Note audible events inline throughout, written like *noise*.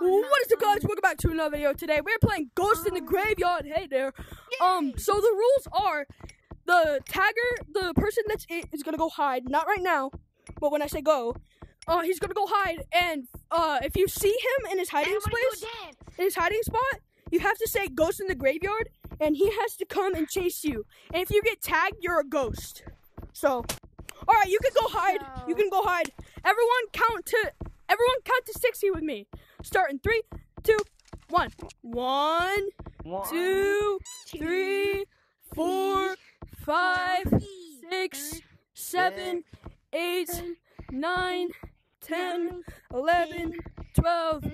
What is up, guys? Welcome back to another video. Today we're playing Ghost in the Graveyard. Hey there. Um, so the rules are the tagger, the person that's it, is gonna go hide. Not right now, but when I say go, uh, he's gonna go hide. And uh, if you see him in his hiding place, in his hiding spot, you have to say Ghost in the Graveyard, and he has to come and chase you. And if you get tagged, you're a ghost. So, all right, you can go hide. You can go hide. Everyone count to everyone count to sixty with me. Start in three, two, one. One, One, two, three, four, five, six, seven, eight, nine, ten, eleven, twelve,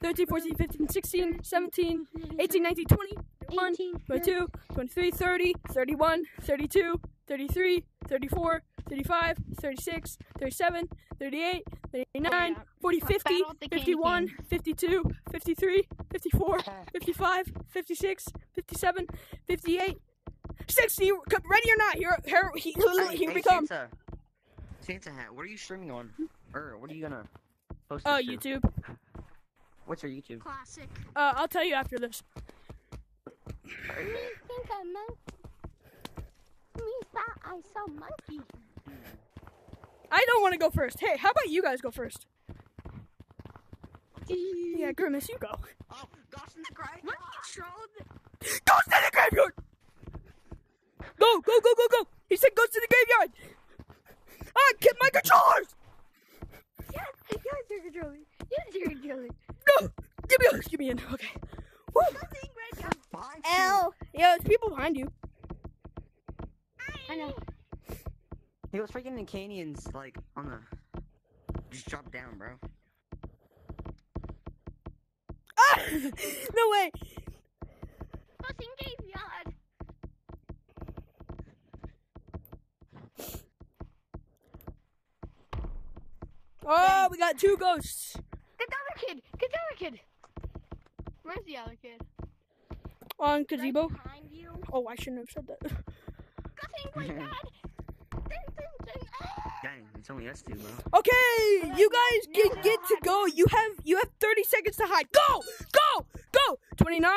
thirteen, fourteen, fifteen, sixteen, seventeen, eighteen, nineteen, twenty, twenty-one, twenty-two, twenty-three, thirty, thirty-one, thirty-two, thirty-three, thirty-four, thirty-five, thirty-six, thirty-seven, thirty-eight, thirty-nine, forty, fifty, Battle with the candy fifty-one, cane. fifty-two, fifty-three, fifty-four, 55, 56, 57, 58, 60. Ready or not, here, here, he, Hey, here hey, we come. Santa. Santa hat. What are you streaming on? Or what are you gonna post? Uh, it to? YouTube. What's your YouTube? Classic. Uh, I'll tell you after this. think I'm monkey. Me thought I saw monkey. I don't want to go first. Hey, how about you guys go first? Yeah, Grimace, you go. Oh, Ghost in the Graveyard. Monkey trolled. Go to the graveyard! Go, go, go, go, go! He said go to the graveyard! Ah, get my controllers! Yes, yes, you're controlling. Yes, you're controlling. No! Give me, give me in. Okay. Woo. Nothing right now. Fine. Ow! Yeah, there's people behind you. I know. He was freaking in canyons, like on the. Just drop down, bro. Ah! *laughs* no way! Nothing graveyard. Oh, we got two ghosts. Get the other kid. Get the other kid. Where's the other kid? On gazebo. Right behind you. Oh, I shouldn't have said that. Nothing like that. Dang, it's only us two, bro. Okay, you guys get get to go. You have you have 30 seconds to hide. Go! Go! Go! 29,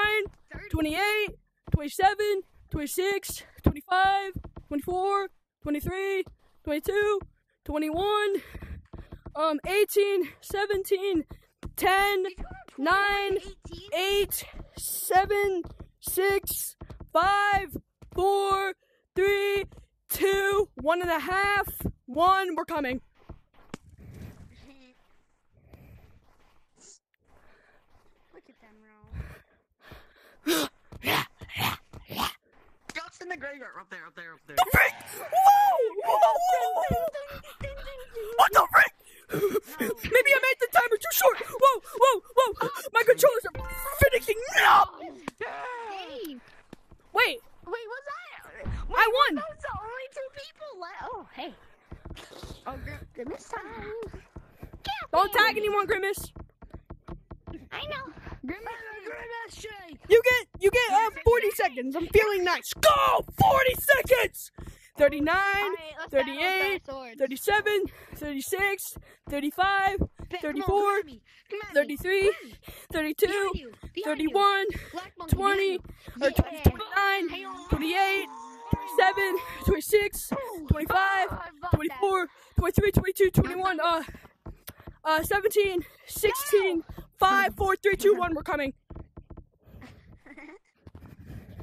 28, 27, 26, 25, 24, 23, 22, 21, um 18, 17, 10, 9, 8, 7, 6, 5, 4, 3, 2, 1 and a half, 1. We're coming. Look at them roll. *gasps* Ghost in the Graveyard. Up there, up there, up there. The freak! Whoa! Whoa! whoa, whoa. What the freak? Maybe I made the timer too short. Whoa! Whoa! Whoa! My controllers are finishing. No! Dave. Wait, Wait, was I? I won. That was the only two people left. Oh, hey. Oh, good. Goodness time. Don't tag anyone, Grimace. I know. Grimace, Grimace shake. You get you get uh, 40 seconds. I'm feeling nice. Go! 40 seconds. 39, Alright, let's battle with 38, 37, 36, 35, 34, come at me. Come at me. 33, 32, Behind you. Behind you. 31, 20, or 29, 28, 27, 26, 25, Oh, fuck that. 24, 23, 22, 21, uh, uh, 17, 16, 5, 4, 3, 2, 1. We're coming. *laughs*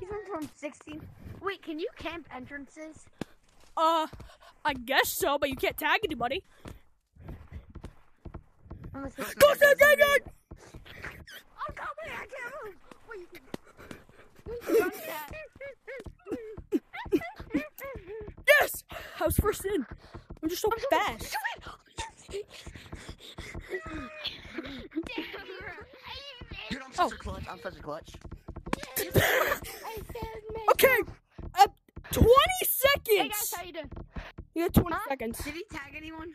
He's on from 16. Wait, can you camp entrances? Uh, I guess so, but you can't tag anybody. Go to the graveyard! I'm coming, I can't move. Wait. Wait, *laughs* run that. Yes! I was first in. I'm just so fast. Dude, I'm Oh. such a clutch. I'm such a clutch. I said make Okay, uh, 20 Hey guys, seconds. how you doing? You got 20 Huh? seconds. Did he tag anyone?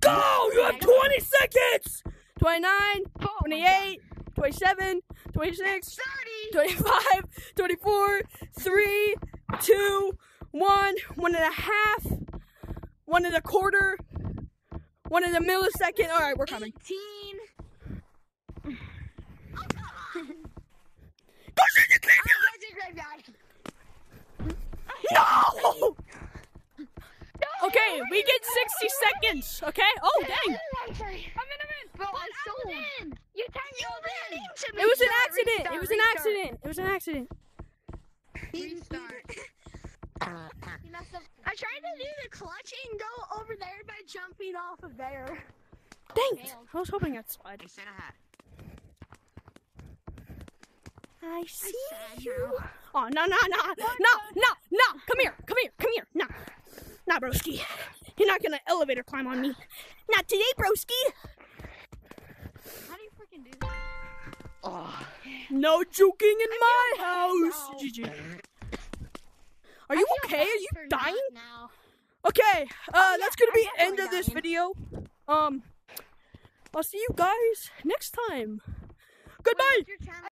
Go! You have 20 seconds! 29, Oh, 28, 27, 26, 30! 25, 24, 3, 2, one, one and a half, one and a quarter, one and a millisecond. All right, we're coming. 18. Oh, come on. Go shoot the graveyard. No! no! Okay, we get 60 seconds, okay? Oh, dang. I'm in, I'm in. Bro, I'm. In. You me. It was an accident. It was an accident. It was an accident. Restart. You messed up. I tried to do the clutch and go over there by jumping off of there. Dang it! I was hoping I'd slide. Hey, Santa hat. I see sad you. Oh no no no no no no! Come here! Come here! Come here! No, nah, broski. You're not gonna elevator climb on me. Not today, broski. How do you freaking do that? Oh. No joking in my house. now. GG. Are you okay? Are you dying? Now. Okay, uh, Oh, that's gonna be end of this definitely video. Um, I'll see you guys next time. Goodbye. What's your channel?